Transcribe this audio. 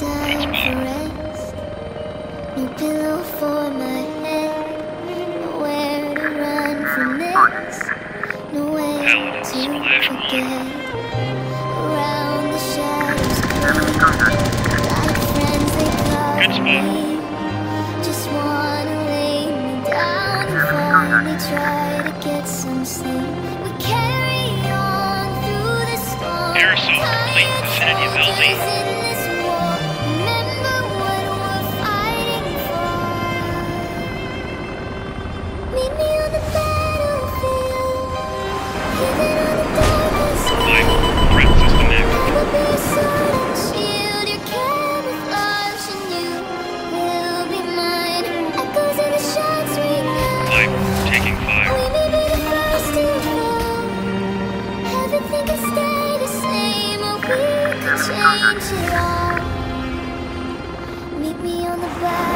time for rest. No pillow for my head. Nowhere to run from this. Nowhere to forget. Around the shadows, creep. like friends they call me. Just wanna lay me down and finally try to get some sleep. We carry on through the storm. Aerosol, complete vicinity of LZ. Meet me on the back.